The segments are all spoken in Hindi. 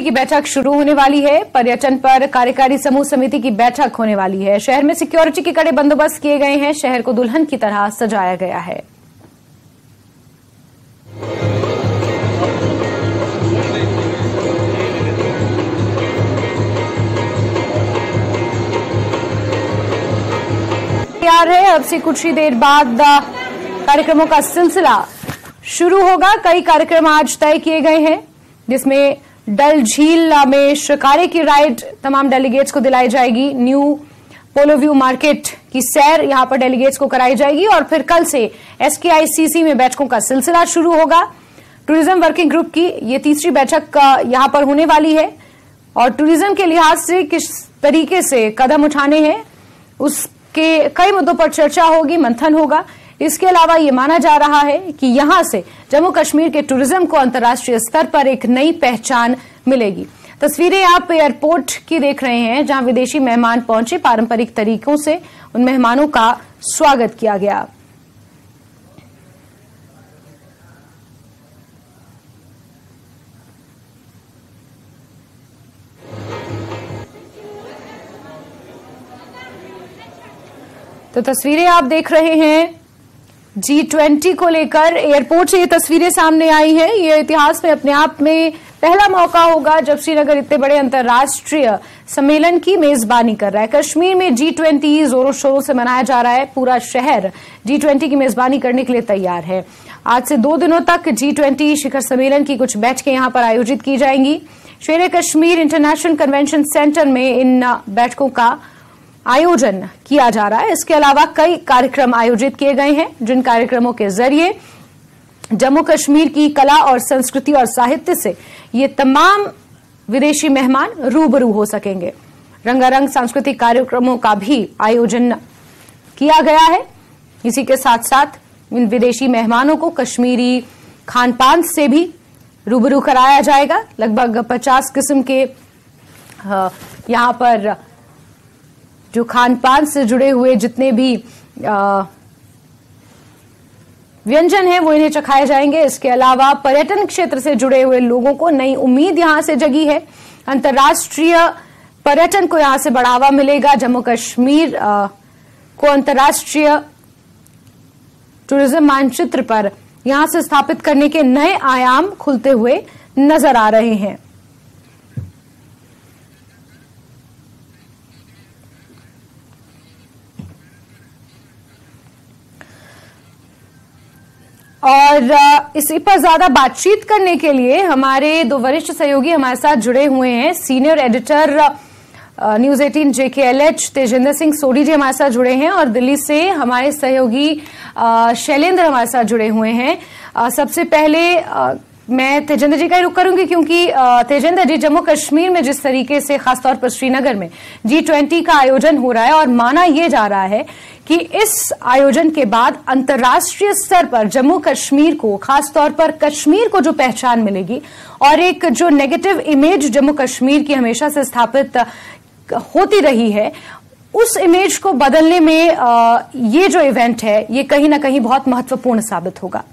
की बैठक शुरू होने वाली है। पर्यटन पर कार्यकारी समूह समिति की बैठक होने वाली है। शहर में सिक्योरिटी के कड़े बंदोबस्त किए गए हैं। शहर को दुल्हन की तरह सजाया गया है। तैयार है। अब से कुछ ही देर बाद कार्यक्रमों का सिलसिला शुरू होगा। कई कार्यक्रम आज तय किए गए हैं, जिसमें डल झील में शिकारे की राइड तमाम डेलीगेट्स को दिलाई जाएगी। न्यू पोलोव्यू मार्केट की सैर यहाँ पर डेलीगेट्स को कराई जाएगी और फिर कल से एसकेआईसीसी में बैठकों का सिलसिला शुरू होगा। टूरिज़्म वर्किंग ग्रुप की ये तीसरी बैठक यहाँ पर होने वाली है और टूरिज़्म के लिहाज से किस तरीके से कदम उठाने हैं, उसके कई मुद्दों पर चर्चा होगी, मंथन होगा। इसके अलावा ये माना जा रहा है कि यहाँ से जम्मू कश्मीर के टूरिज़्म को अंतर्राष्ट्रीय स्तर पर एक नई पहचान मिलेगी। तस्वीरें आप एयरपोर्ट की देख रहे हैं, जहाँ विदेशी मेहमान पहुँचे, पारंपरिक तरीकों से उन मेहमानों का स्वागत किया गया। तो तस्वीरें आप देख रहे हैं जी ट्वेंटी को लेकर एयरपोर्ट से ये तस्वीरें सामने आई हैं। ये इतिहास में अपने आप में पहला मौका होगा जब श्रीनगर इतने बड़े अंतर्राष्ट्रीय सम्मेलन की मेजबानी कर रहा है। कश्मीर में जी ट्वेंटी जोरों शोरों से मनाया जा रहा है। पूरा शहर जी ट्वेंटी की मेजबानी करने के लिए तैयार है। आज से दो दिनों तक जी ट्वेंटी शिखर सम्मेलन की कुछ बैठकें यहाँ पर आयोजित की जाएँगी। शेर कश्मीर इंटरनेशनल कन्वेंशन सेंटर में इन बैठकों का आयोजन किया जा रहा है। इसके अलावा कई कार्यक्रम आयोजित किए गए हैं, जिन कार्यक्रमों के ज़रिए जम्मू कश्मीर की कला और संस्कृति और साहित्य से ये तमाम विदेशी मेहमान रूबरू हो सकेंगे। रंगारंग सांस्कृतिक कार्यक्रमों का भी आयोजन किया गया है। इसी के साथ साथ इन विदेशी मेहमानों को कश्मीरी खान पान से भी रूबरू कराया जाएगा। लगभग 50 किस्म के यहाँ पर जो खान पान से जुड़े हुए जितने भी व्यंजन है, वो इन्हें चखाए जाएँगे। इसके अलावा पर्यटन क्षेत्र से जुड़े हुए लोगों को नई उम्मीद यहाँ से जगी है। अंतर्राष्ट्रीय पर्यटन को यहाँ से बढ़ावा मिलेगा। जम्मू कश्मीर को अंतर्राष्ट्रीय टूरिज़्म मानचित्र पर यहाँ से स्थापित करने के नए आयाम खुलते हुए नज़र आ रहे हैं। और इसी पर ज़्यादा बातचीत करने के लिए हमारे दो वरिष्ठ सहयोगी हमारे साथ जुड़े हुए हैं। Senior editor news 18 JKLH Tejendra Singh Sodhi ji हमारे साथ जुड़े हैं और दिल्ली से हमारे सहयोगी शैलेंद्र हमारे साथ जुड़े हुए हैं। सबसे पहले मैं तेजेंद्र जी का ही रुख करूँगी क्योंकि तेजेंद्र जी जम्मू कश्मीर में जिस तरीके से, खासतौर पर श्रीनगर में जी ट्वेंटी का आयोजन हो रहा है और माना यह जा रहा है कि इस आयोजन के बाद अंतर्राष्ट्रीय स्तर पर जम्मू कश्मीर को, खासतौर पर कश्मीर को जो पहचान मिलेगी और एक जो नेगेटिव इमेज जम्मू कश्मीर की हमेशा से स्थापित होती रही है, उस इमेज को बदलने में ये जो इवेंट है, ये कहीं ना कहीं बहुत महत्वपूर्ण साबित होगा।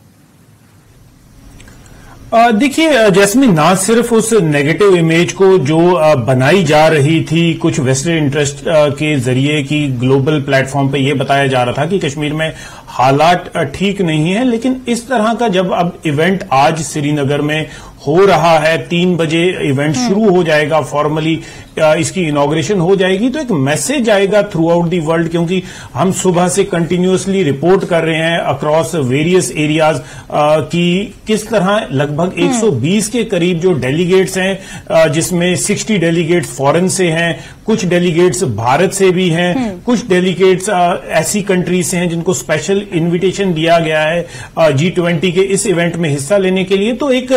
देखिए जैसमिन, ना सिर्फ़ उस नेगेटिव इमेज को जो बनाई जा रही थी कुछ वेस्टर्न इंटरेस्ट के ज़रिए कि ग्लोबल प्लेटफॉर्म पे यह बताया जा रहा था कि कश्मीर में हालात ठीक नहीं है, लेकिन इस तरह का जब अब इवेंट आज श्रीनगर में हो रहा है तीन बजे इवेंट हम्म। शुरू हो जाएगा फॉर्मली इसकी इनोग्रेशन हो जाएगी तो एक मैसेज आएगा थ्रू आउट दी वर्ल्ड क्योंकि हम सुबह से कंटिन्यूसली रिपोर्ट कर रहे हैं अक्रॉस वेरियस एरियाज़ कि किस तरह लगभग 120 हम्म। के करीब जो डेलीगेट्स हैं जिसमें 60 डेलीगेट्स फॉरेन से हैं कुछ डेलीगेट्स भारत से भी हैं हम्म। कुछ डेलीगेट्स ऐसी कंट्री से हैं जिनको स्पेशल इन्विटेशन दिया गया है जी ट्वेंटी के इस इवेंट में हिस्सा लेने के लिए। तो एक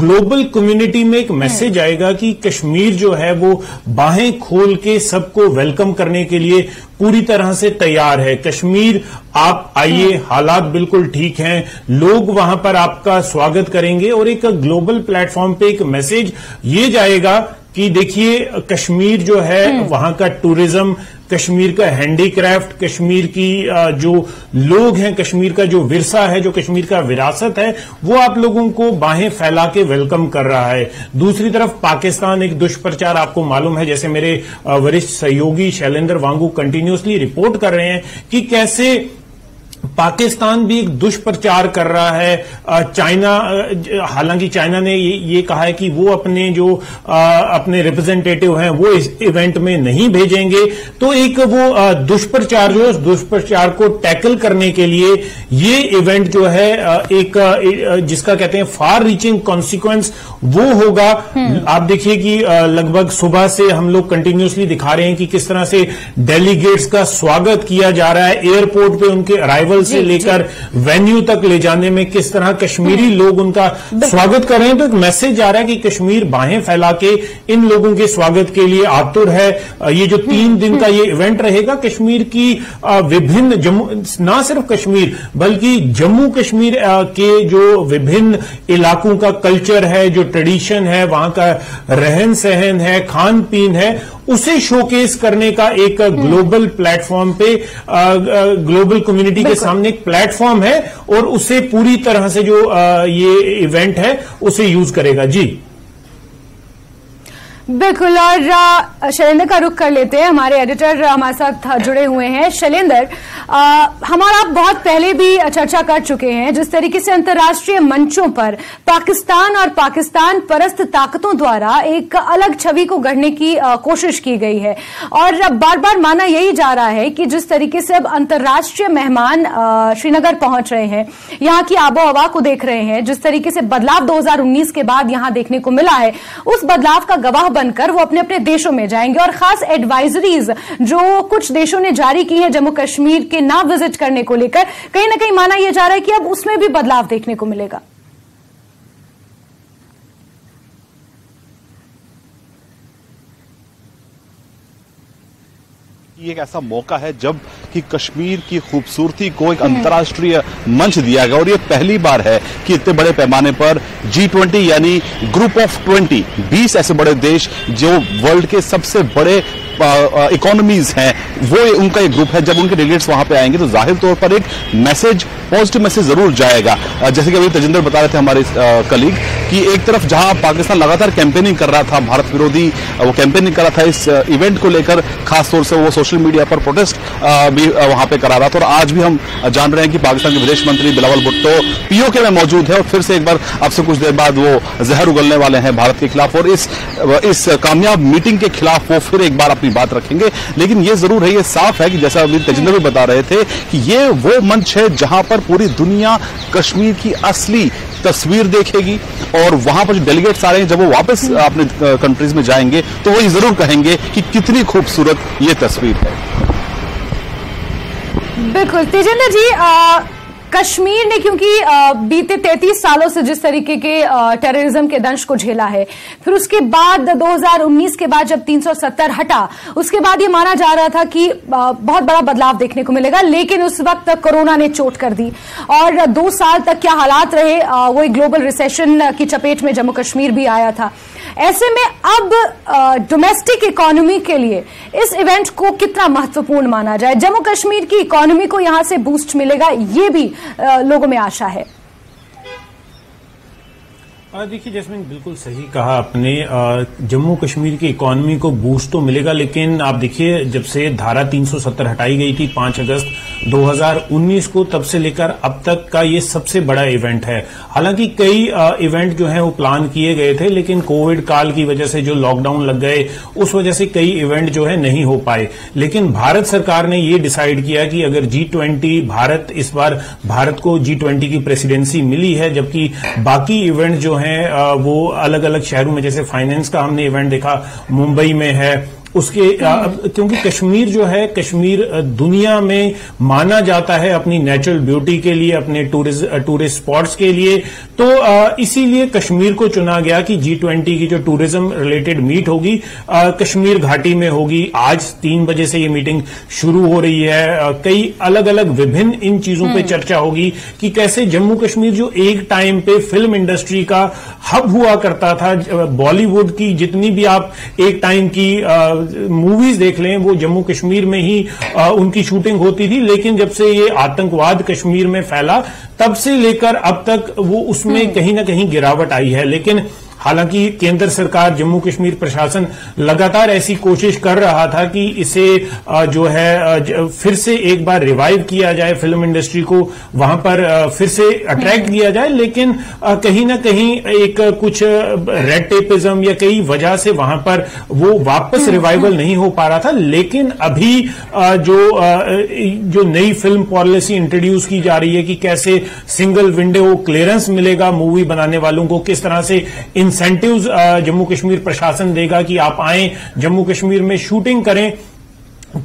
ग्लोबल कम्युनिटी में एक मैसेज आएगा कि कश्मीर जो है वो बाहें खोल के सबको वेलकम करने के लिए पूरी तरह से तैयार है। कश्मीर आप आइए हालात बिल्कुल ठीक हैं लोग वहाँ पर आपका स्वागत करेंगे और एक ग्लोबल प्लेटफॉर्म पे एक मैसेज ये जाएगा कि देखिए कश्मीर जो है हम्म। वहाँ का टूरिज़्म कश्मीर का हैंडीक्राफ्ट कश्मीर की जो लोग हैं कश्मीर का जो विरसा है जो कश्मीर का विरासत है वो आप लोगों को बाहें फैला के वेलकम कर रहा है दूसरी तरफ़ पाकिस्तान एक दुष्प्रचार आपको मालूम है जैसे मेरे वरिष्ठ सहयोगी शैलेंद्र वांगू कंटिन्यूसली रिपोर्ट कर रहे हैं कि कैसे पाकिस्तान भी एक दुष्प्रचार कर रहा है। चाइना हालाँकि चाइना ने ये, ये कहा है कि वो अपने जो अपने रिप्रेजेंटेटिव हैं वो इस इवेंट में नहीं भेजेंगे। तो एक वो दुष्प्रचार जो है उस दुष्प्रचार को टैकल करने के लिए ये इवेंट जो है एक जिसका कहते हैं फार रीचिंग कॉन्सिक्वेंस वो होगा। हम्म। आप देखिए कि लगभग सुबह से हम लोग कंटिन्यूसली दिखा रहे हैं कि किस तरह से डेलीगेट्स का स्वागत किया जा रहा है। एयरपोर्ट पे उनके अराइवल से लेकर वेन्यू तक ले जाने में किस तरह कश्मीरी हम्म। लोग उनका स्वागत कर रहे हैं तो एक मैसेज आ रहा है कि कश्मीर बाहें फैला के इन लोगों के स्वागत के लिए आतुर है ये जो तीन हम्म। दिन का ये इवेंट रहेगा कश्मीर की विभिन्न जम्मू न सिर्फ़ कश्मीर बल्कि जम्मू कश्मीर के जो विभिन्न इलाकों का कल्चर है जो ट्रेडिशन है वहाँ का रहन सहन है खान पीन है उसे शोकेस करने का एक ग्लोबल प्लेटफॉर्म पे ग्लोबल कम्युनिटी के सामने एक प्लेटफॉर्म है और उसे पूरी तरह से जो ये इवेंट है उसे यूज़ करेगा। जी। बिल्कुल, और शैलेंद्र का रुख कर लेते हैं। हमारे एडिटर हमारे साथ जुड़े हुए हैं। शैलेंद्र हमारा आप बहुत पहले भी चर्चा कर चुके हैं, जिस तरीके से अंतर्राष्ट्रीय मंचों पर पाकिस्तान और पाकिस्तान परस्त ताकतों द्वारा एक अलग छवि को गढ़ने की कोशिश की गई है। और बार बार माना यही जा रहा है कि जिस तरीके से अब अंतर्राष्ट्रीय मेहमान श्रीनगर पहुँच रहे हैं, यहाँ की आबो हवा को देख रहे हैं, जिस तरीके से बदलाव 2019 के बाद यहाँ देखने को मिला है, उस बदलाव का गवाह बनकर वो अपने अपने देशों में जाएँगे। और खास एडवाइजरीज जो कुछ देशों ने जारी की है, जम्मू कश्मीर के ना विज़िट करने को लेकर, कहीं ना कहीं माना यह जा रहा है कि अब उसमें भी बदलाव देखने को मिलेगा। एक ऐसा मौका है जब कि कश्मीर की खूबसूरती को एक। अंतर्राष्ट्रीय मंच दिया गया और ये पहली बार है कि इतने बड़े पैमाने पर जी ट्वेंटी यानी ग्रुप ऑफ़ ट्वेंटी बीस ऐसे बड़े देश जो वर्ल्ड के सबसे बड़े इकोनॉमीज हैं, वो उनका एक ग्रुप है जब उनके डेलीगेट्स वहाँ पे आएँगे तो ज़ाहिर तौर पर एक मैसेज पॉजिटिव मैसेज ज़रूर जाएगा। जैसे कि अभी तजिंदर बता रहे थे हमारे कलीग कि एक तरफ़ जहाँ पाकिस्तान लगातार कैंपेनिंग कर रहा था, भारत विरोधी वो कैंपेनिंग कर रहा था, इस इवेंट को लेकर खासतौर से वो सोशल मीडिया पर प्रोटेस्ट भी वहाँ पे करा रहा था। और आज भी हम जान रहे हैं कि पाकिस्तान के विदेश मंत्री बिलावल भुट्टो पीओके में मौजूद है। और फिर से एक बार अब से कुछ देर बाद वो जहर उगलने वाले हैं भारत के खिलाफ। और इस इस कामयाब मीटिंग के खिलाफ वो फिर एक बार अपनी बात रखेंगे। लेकिन ये ज़रूर है, ये साफ़ है कि जैसा अभी तेजिंदर भी बता रहे थे कि ये वो मंच है जहाँ पर पूरी दुनिया कश्मीर की असली तस्वीर देखेगी और वहाँ पर जो डेलीगेट्स आ रहे हैं जब वो वापस अपने कंट्रीज़ में जाएँगे तो वो ज़रूर कहेंगे कि कितनी खूबसूरत ये तस्वीर है। बिल्कुल। तेजेंद्र जी आ, कश्मीर ने, क्योंकि बीते 33 सालों से जिस तरीके के टेररिज्म के दंश को झेला है, फिर उसके बाद 2019 के बाद जब 370 हटा, उसके बाद ये माना जा रहा था कि बहुत बड़ा बदलाव देखने को मिलेगा, लेकिन उस वक्त कोरोना ने चोट कर दी। और दो साल तक क्या हालात रहे वो एक ग्लोबल रिसेशन की चपेट में जम्मू कश्मीर भी आया था। ऐसे में अब डोमेस्टिक इकोनॉमी के लिए इस इवेंट को कितना महत्वपूर्ण माना जाए? जम्मू कश्मीर की इकोनॉमी को यहाँ से बूस्ट मिलेगा, ये भी लोगों में आशा है। देखिए, जैसमिन, बिल्कुल सही कहा आपने। जम्मू कश्मीर की इकोनॉमी को बूस्ट तो मिलेगा, लेकिन आप देखिए, जब से धारा 370 हटाई गई थी 5 अगस्त 2019 को, तब से लेकर अब तक का ये सबसे बड़ा इवेंट है। हालाँकि कई इवेंट जो है, वो प्लान किए गए थे, लेकिन कोविड काल की वजह से जो लॉकडाउन लग गए, उस वजह से कई इवेंट जो है, नहीं हो पाए। लेकिन भारत सरकार ने ये डिसाइड किया कि अगर जी भारत इस बार भारत को जी की प्रेसिडेंसी मिली है, जबकि बाकी इवेंट जो है हैं वो अलग अलग शहरों में, जैसे फाइनेंस का हमने इवेंट देखा, मुंबई में है उसके क्योंकि कश्मीर जो है कश्मीर दुनिया में माना जाता है अपनी नेचुरल ब्यूटी के लिए अपने टूरिस्ट स्पॉट्स के लिए। तो इसीलिए कश्मीर को चुना गया कि जी ट्वेंटी की जो टूरिज़्म रिलेटेड मीट होगी कश्मीर घाटी में होगी। आज तीन बजे से ये मीटिंग शुरू हो रही है। कई अलग अलग विभिन्न इन चीज़ों पे हम्म। चर्चा होगी कि कैसे जम्मू कश्मीर जो एक टाइम पे फ़िल्म इंडस्ट्री का हब हुआ करता था बॉलीवुड की जितनी भी आप एक टाइम की मूवीज़ देख लें वो जम्मू कश्मीर में ही आ, उनकी शूटिंग होती थी लेकिन जब से ये आतंकवाद कश्मीर में फैला तब से लेकर अब तक वो उसमें कहीं ना कहीं गिरावट आई है। लेकिन हालाँकि केंद्र सरकार जम्मू कश्मीर प्रशासन लगातार ऐसी कोशिश कर रहा था कि इसे जो है फिर से एक बार रिवाइव किया जाए फ़िल्म इंडस्ट्री को वहाँ पर फिर से अट्रैक्ट किया जाए लेकिन कहीं ना कहीं एक कुछ रेड टेपिज्म या कई वजह से वहाँ पर वो वापस रिवाइवल हम्म, हम्म। नहीं हो पा रहा था लेकिन अभी जो जो नई फ़िल्म पॉलिसी इंट्रोड्यूस की जा रही है कि कैसे सिंगल विंडो क्लियरेंस मिलेगा मूवी बनाने वालों को किस तरह से इंसेंटिव्स जम्मू कश्मीर प्रशासन देगा कि आप आए जम्मू कश्मीर में शूटिंग करें।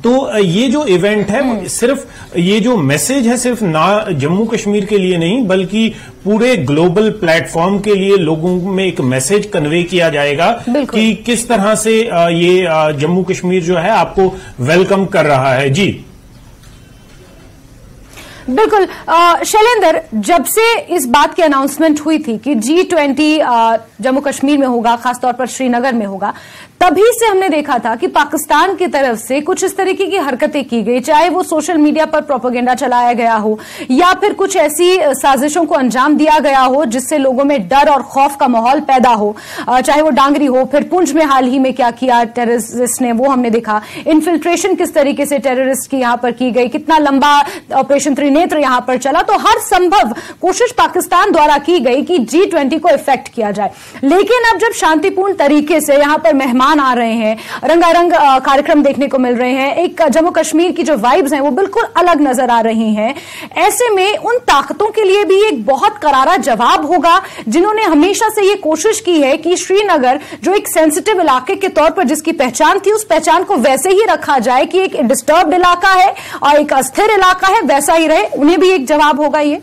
तो ये जो इवेंट है हम्म। सिर्फ़ ये जो मैसेज है सिर्फ़ ना जम्मू कश्मीर के लिए नहीं बल्कि पूरे ग्लोबल प्लेटफॉर्म के लिए लोगों में एक मैसेज कन्वे किया जाएगा कि किस तरह से ये जम्मू कश्मीर जो है आपको वेलकम कर रहा है। जी। बिल्कुल शैलेंद्र, जब से इस बात की अनाउंसमेंट हुई थी कि जी ट्वेंटी जम्मू कश्मीर में होगा, खासतौर पर श्रीनगर में होगा तभी से हमने देखा था कि पाकिस्तान की तरफ़ से कुछ इस तरीके की हरकतें की गई, चाहे वो सोशल मीडिया पर प्रोपोगेंडा चलाया गया हो, या फिर कुछ ऐसी साजिशों को अंजाम दिया गया हो जिससे लोगों में डर और खौफ का माहौल पैदा हो। चाहे वो डांगरी हो, फिर पुंछ में हाल ही में क्या किया टेररिस्ट ने, वो हमने देखा। इन्फिल्ट्रेशन किस तरीके से टेररिस्ट की यहाँ पर की गई, कितना लंबा ऑपरेशन त्रिनेत्र यहाँ पर चला तो हर संभव कोशिश पाकिस्तान द्वारा की गई कि जी को इफ़ेक्ट किया जाए। लेकिन अब जब शांतिपूर्ण तरीके से यहाँ पर मेहमान मेहमान आ रहे हैं। रंगारंग कार्यक्रम देखने को मिल रहे हैं। एक जम्मू कश्मीर की जो वाइब्स हैं वो बिल्कुल अलग नज़र आ रही हैं। ऐसे में उन ताकतों के लिए भी एक बहुत करारा जवाब होगा, जिन्होंने हमेशा से ये कोशिश की है कि श्रीनगर, जो एक सेंसिटिव इलाके के तौर पर जिसकी पहचान थी, उस पहचान को वैसे ही रखा जाए कि एक डिस्टर्ब इलाका है और एक अस्थिर इलाका है, वैसा ही रहे, उन्हें भी एक जवाब होगा ये।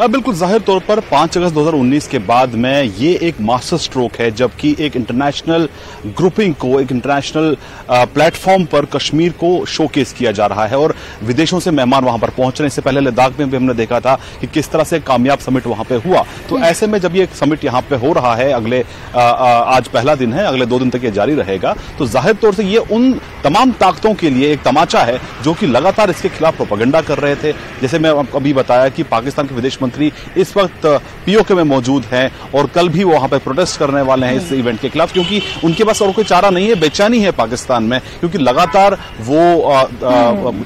बिल्कुल ज़ाहिर तौर पर 5 अगस्त 2019 के बाद में ये एक मास्टर स्ट्रोक है जबकि एक इंटरनेशनल ग्रुपिंग को एक इंटरनेशनल प्लेटफॉर्म पर कश्मीर को शोकेस किया जा रहा है और विदेशों से मेहमान वहाँ पर पहुँच रहे इससे पहले लद्दाख में भी हमने देखा था कि किस तरह से कामयाब समिट वहाँ पे हुआ। तो हम्म। ऐसे में जब ये समिट यहाँ पे हो रहा है अगले आ, आ, आज पहला दिन है अगले दो दिन तक ये जारी रहेगा तो ज़ाहिर तौर से ये उन तमाम ताकतों के लिए एक तमाचा है जो कि लगातार इसके खिलाफ प्रोपगंडा कर रहे थे। जैसे मैं अभी बताया कि पाकिस्तान के विदेश मंत्री इस वक्त पीओके में मौजूद हैं और कल भी वो वहाँ पर प्रोटेस्ट करने वाले हैं इस इवेंट के खिलाफ क्योंकि उनके पास और कोई चारा नहीं है बेचैनी है पाकिस्तान में क्योंकि लगातार वो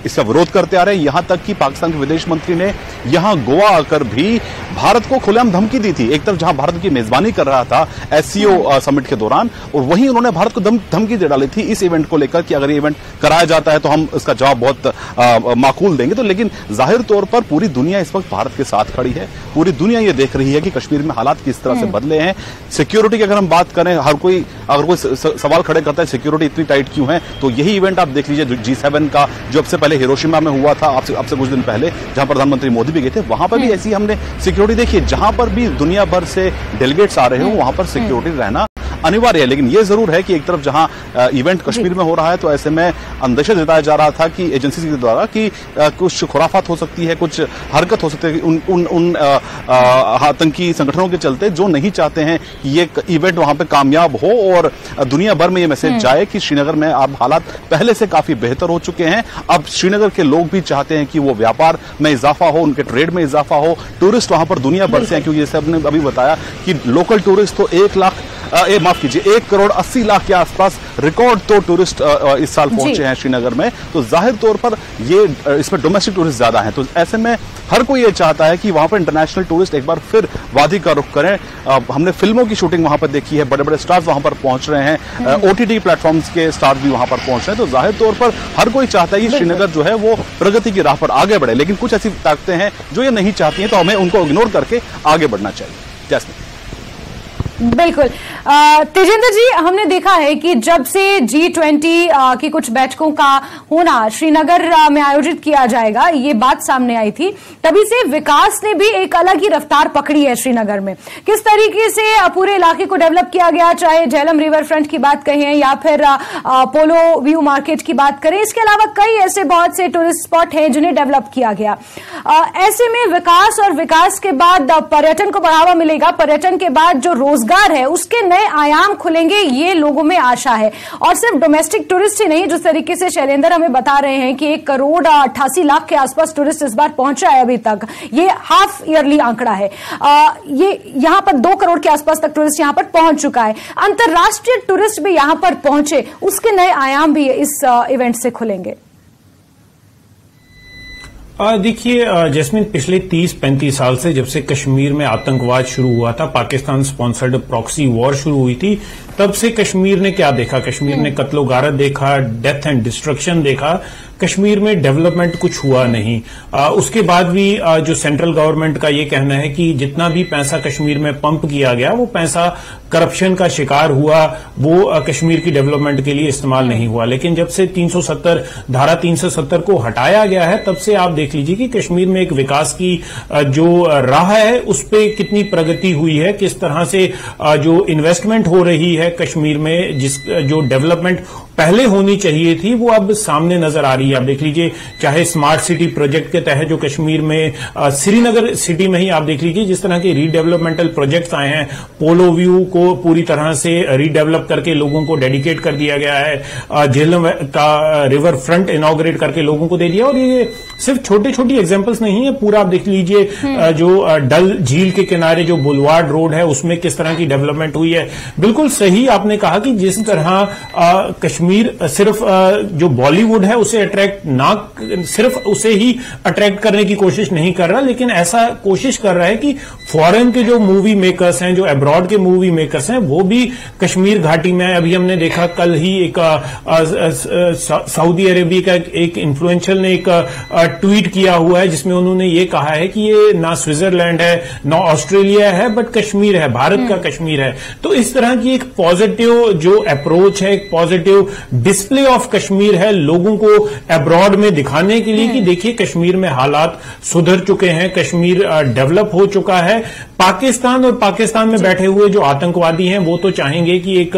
इसका विरोध करते आ रहे हैं। यहाँ तक कि पाकिस्तान के विदेश मंत्री ने यहाँ गोवा आकर भी भारत को खुलेआम धमकी दी थी। एक तरफ़ जहाँ भारत की मेजबानी कर रहा था एससीओ समिट के दौरान और वहीं उन्होंने भारत को धमकी दे डाली थी इस इवेंट को लेकर कि अगर ये इवेंट कराया जाता है तो हम इसका जवाब बहुत माकूल देंगे। तो लेकिन ज़ाहिर तौर पर पूरी दुनिया इस वक्त भारत के साथ खड़ी है पूरी दुनिया ये देख रही है कि कश्मीर में हालात किस तरह से हम्म। बदले हैं सिक्योरिटी की अगर हम बात करें हर कोई अगर कोई सवाल खड़े करता है सिक्योरिटी इतनी टाइट क्यों है तो यही इवेंट आप देख लीजिए जी सेवन का जो अब से पहले हिरोशिमा में हुआ था आपसे आपसे कुछ दिन पहले जहाँ प्रधानमंत्री मोदी भी गए थे वहाँ पर भी हम्म। ऐसी हमने सिक्योरिटी देखी जहाँ पर भी दुनिया भर से डेलीगेट्स आ रहे हो हम्म। वहाँ पर सिक्योरिटी रहना अनिवार्य है लेकिन ये ज़रूर है कि एक तरफ़ जहाँ इवेंट कश्मीर में हो रहा है तो ऐसे में अंदेशा जताया जा रहा था कि एजेंसी के द्वारा कि कुछ खुराफात हो सकती है कुछ हरकत हो सकती है उन उन उन आतंकी संगठनों के चलते जो नहीं चाहते हैं कि ये इवेंट वहाँ पर कामयाब हो और दुनिया भर में ये मैसेज हम्म। जाए कि श्रीनगर में अब हालात पहले से काफ़ी बेहतर हो चुके हैं। अब श्रीनगर के लोग भी चाहते हैं कि वो व्यापार में इजाफा हो उनके ट्रेड में इजाफा हो टूरिस्ट वहाँ पर दुनिया भर से हैं क्योंकि जैसे आपने अभी बताया कि लोकल टूरिस्ट तो एक लाख ए, माफ़ कीजिए एक करोड़ अस्सी लाख के आसपास रिकॉर्ड तो टूरिस्ट इस साल पहुँचे हैं श्रीनगर में। तो ज़ाहिर तौर पर ये इसमें डोमेस्टिक टूरिस्ट ज़्यादा हैं। तो ऐसे में हर कोई ये चाहता है कि वहाँ पर इंटरनेशनल टूरिस्ट एक बार फिर वादी का रुख करें। हमने फ़िल्मों की शूटिंग वहाँ पर देखी है बड़े बड़े स्टार्स वहाँ पर पहुँच रहे हैं। OTT hmm. प्लेटफॉर्म्स के स्टार्स भी वहाँ पर पहुँच रहे हैं। तो ज़ाहिर तौर पर हर कोई चाहता है कि श्रीनगर जो है वो प्रगति की राह पर आगे बढ़े। लेकिन कुछ ऐसी ताकतें हैं जो ये नहीं चाहती हैं तो हमें उनको इग्नोर करके आगे बढ़ना चाहिए। जैसमिन। बिल्कुल। तेजेंद्र जी, हमने देखा है कि जब से जी ट्वेंटी की कुछ बैठकों का होना श्रीनगर में आयोजित किया जाएगा, ये बात सामने आई थी, तभी से विकास ने भी एक अलग ही रफ्तार पकड़ी है श्रीनगर में। किस तरीके से पूरे इलाके को डेवलप किया गया, चाहे झेलम रिवर फ्रंट की बात कहें, या फिर पोलो व्यू मार्केट की बात करें, इसके अलावा कई ऐसे बहुत से टूरिस्ट स्पॉट हैं जिन्हें डेवलप किया गया। ऐसे में विकास और विकास के बाद पर्यटन को बढ़ावा मिलेगा। पर्यटन के बाद जो रोज रोज़गार है उसके नए आयाम खुलेंगे ये लोगों में आशा है। और सिर्फ़ डोमेस्टिक टूरिस्ट ही नहीं जिस तरीके से शैलेंद्र हमें बता रहे हैं कि एक करोड़ अट्ठासी लाख के आसपास टूरिस्ट इस बार पहुँचा है अभी तक। ये हाफ़ ईयरली आंकड़ा है। आ, ये यहाँ पर दो करोड़ के आसपास तक टूरिस्ट यहाँ पर पहुँच चुका है। अंतर्राष्ट्रीय टूरिस्ट भी यहाँ पर पहुँचे उसके नए आयाम भी इस इवेंट से खुलेंगे। देखिए जैस्मिन, पिछले 30-35 साल से जब से कश्मीर में आतंकवाद शुरू हुआ था पाकिस्तान स्पॉन्सर्ड प्रॉक्सी वॉर शुरू हुई थी तब से कश्मीर ने क्या देखा? कश्मीर ने। कत्लो गारत देखा डेथ एंड डिस्ट्रक्शन देखा। कश्मीर में डेवलपमेंट कुछ हुआ नहीं। आ, उसके बाद भी आ, जो सेंट्रल गवर्नमेंट का ये कहना है कि जितना भी पैसा कश्मीर में पंप किया गया वो पैसा करप्शन का शिकार हुआ। वो आ, कश्मीर की डेवलपमेंट के लिए इस्तेमाल नहीं हुआ। लेकिन जब से 370 धारा 370 को हटाया गया है तब से आप देख लीजिए कि कश्मीर में एक विकास की जो राह है उस पर कितनी प्रगति हुई है किस तरह से जो इन्वेस्टमेंट हो रही है कश्मीर में जिस जो डेवलपमेंट पहले होनी चाहिए थी वो अब सामने नज़र आ रही है। आप देख लीजिए चाहे स्मार्ट सिटी प्रोजेक्ट के तहत जो कश्मीर में श्रीनगर सिटी में ही आप देख लीजिए जिस तरह के रीडेवलपमेंटल प्रोजेक्ट्स आए हैं पोलो व्यू को पूरी तरह से रीडेवलप करके लोगों को डेडिकेट कर दिया गया है झेलम का रिवर फ्रंट इनोग्रेट करके लोगों को दे दिया और ये सिर्फ़ छोटे छोटी एग्जाम्पल्स नहीं है पूरा आप देख लीजिए हम्म। जो डल झील के किनारे जो बुलवाड रोड है उसमें किस तरह की डेवलपमेंट हुई है। बिल्कुल सही आपने कहा कि जिस तरह कश्मीर कश्मीर सिर्फ़ जो बॉलीवुड है उसे अट्रैक्ट ना सिर्फ़ उसे ही अट्रैक्ट करने की कोशिश नहीं कर रहा लेकिन ऐसा कोशिश कर रहा है कि फॉरेन के जो मूवी मेकर्स हैं जो अब्रॉड के मूवी मेकर्स हैं वो भी कश्मीर घाटी में अभी हमने देखा कल ही एक सऊदी अरेबिया का एक इन्फ्लुएंशियल ने एक ट्वीट किया हुआ है जिसमें उन्होंने ये कहा है कि ये ना स्विट्जरलैंड है ना ऑस्ट्रेलिया है बट कश्मीर है भारत का हम्म। कश्मीर है तो इस तरह की एक पॉजिटिव जो अप्रोच है एक पॉजिटिव डिस्प्ले ऑफ़ कश्मीर है लोगों को अब्रॉड में दिखाने के लिए कि हम्म। देखिए कश्मीर में हालात सुधर चुके हैं कश्मीर डेवलप हो चुका है पाकिस्तान और पाकिस्तान में बैठे हुए जो आतंकवादी हैं वो तो चाहेंगे कि एक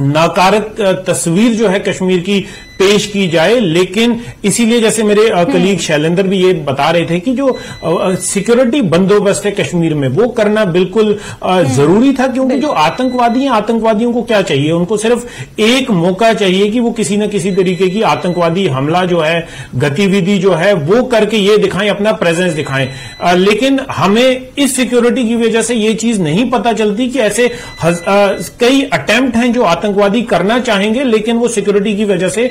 नकारक तस्वीर जो है कश्मीर की पेश की जाए लेकिन इसीलिए जैसे मेरे कलीग हम्म। शैलेंद्र भी ये बता रहे थे कि जो सिक्योरिटी बंदोबस्त है कश्मीर में वो करना बिल्कुल हम्म। ज़रूरी था क्योंकि जो आतंकवादी हैं आतंकवादियों को क्या चाहिए उनको सिर्फ़ एक मौका चाहिए कि वो किसी न किसी तरीके की आतंकवादी हमला जो है गतिविधि जो है वो करके ये दिखाएँ अपना प्रेजेंस दिखाएँ लेकिन हमें इस सिक्योरिटी की वजह से ये चीज़ नहीं पता चलती कि ऐसे कई अटेम्प्ट हैं जो आतंकवादी करना चाहेंगे लेकिन वो सिक्योरिटी की वजह से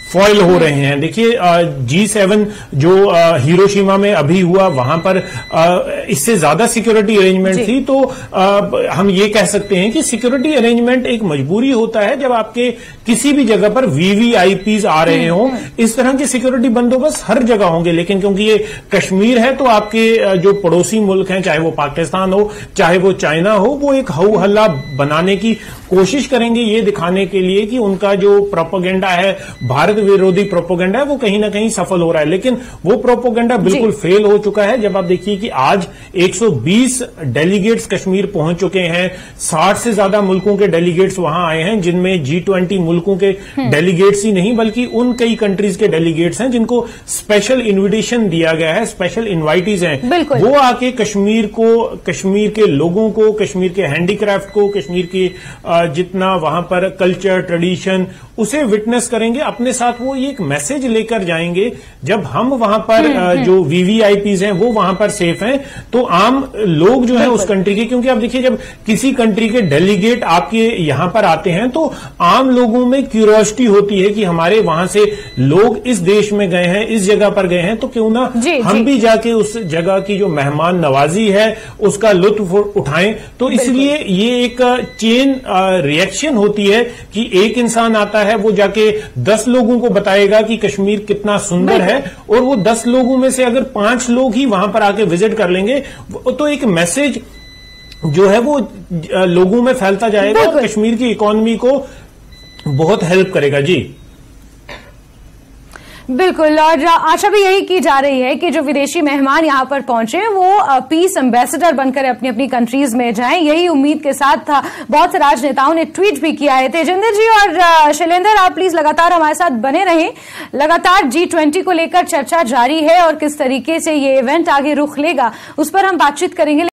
फॉइल हो रहे हैं। देखिए जी सेवन जो हिरोशिमा में अभी हुआ वहाँ पर इससे ज़्यादा सिक्योरिटी अरेंजमेंट थी तो हम ये कह सकते हैं कि सिक्योरिटी अरेंजमेंट एक मजबूरी होता है जब आपके किसी भी जगह पर वीवीआईपीज आ रहे हों। हम्म, हम्म। इस तरह के सिक्योरिटी बंदोबस्त हर जगह होंगे लेकिन क्योंकि ये कश्मीर है तो आपके जो पड़ोसी मुल्क हैं चाहे वो पाकिस्तान हो चाहे वो चाइना हो वो एक हऊ हल्ला बनाने की कोशिश करेंगे ये दिखाने के लिए कि उनका जो प्रोपोगेंडा है भारत विरोधी प्रोपोगेंडा है वो कहीं ना कहीं सफल हो रहा है। लेकिन वो प्रोपोगेंडा बिल्कुल फेल हो चुका है। जब आप देखिए कि आज 120 डेलीगेट्स कश्मीर पहुँच चुके हैं। 60 से ज़्यादा मुल्कों के डेलीगेट्स वहाँ आए हैं जिनमें जी ट्वेंटी मुल्कों के डेलीगेट्स हम्म। ही नहीं बल्कि उन कई कंट्रीज़ के डेलीगेट्स हैं जिनको स्पेशल इन्विटेशन दिया गया है स्पेशल इन्वाइटीज हैं। वो आके कश्मीर को कश्मीर के लोगों को कश्मीर के हैंडीक्राफ्ट को कश्मीर की जितना वहाँ पर कल्चर ट्रेडिशन उसे विटनेस करेंगे। अपने साथ वो एक मैसेज लेकर जाएँगे। जब हम वहाँ पर हम्म, हम्म। जो वीवीआईपीज हैं वो वहाँ पर सेफ़ हैं तो आम लोग जो है उस कंट्री के क्योंकि आप देखिए जब किसी कंट्री के डेलीगेट आपके यहाँ पर आते हैं तो आम लोगों में क्यूरियोसिटी होती है कि हमारे वहाँ से लोग इस देश में गए हैं इस जगह पर गए हैं तो क्यों ना जी, हम जी. भी जाके उस जगह की जो मेहमान नवाजी है उसका लुत्फ उठाएँ। तो इसलिए ये एक चेन रिएक्शन होती है कि एक इंसान आता है वो जाके दस लोगों को बताएगा कि कश्मीर कितना सुंदर है और वो दस लोगों में से अगर पाँच लोग ही वहाँ पर आके विज़िट कर लेंगे तो एक मैसेज जो है वो लोगों में फैलता जाएगा और कश्मीर की इकोनॉमी को बहुत हेल्प करेगा। जी। बिल्कुल, और आशा भी यही की जा रही है कि जो विदेशी मेहमान यहाँ पर पहुँचे, वो पीस एम्बेसडर बनकर अपनी अपनी कंट्रीज़ में जाएँ। यही उम्मीद के साथ था बहुत से राजनेताओं ने ट्वीट भी किया है। तेजेंद्र जी और शैलेंद्र, आप प्लीज़ लगातार हमारे साथ बने रहें। लगातार जी ट्वेंटी को लेकर चर्चा जारी है और किस तरीके से ये इवेंट आगे रुख लेगा, उस पर हम बातचीत करेंगे।